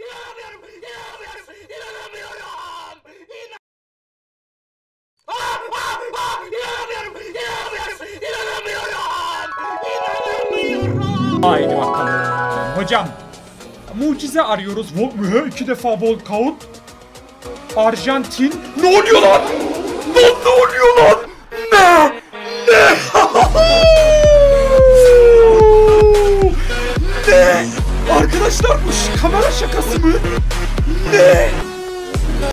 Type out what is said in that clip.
İnanamıyorum! İnanamıyorum! İnanamıyorum! Haydi bakalım. Hocam. Mucize arıyoruz. Vol Hı, iki defa walkout. Arjantin. Ne oluyor lan? Lan ne oluyor lan? Arkadaşlar bu kamera şakası mı? Ne?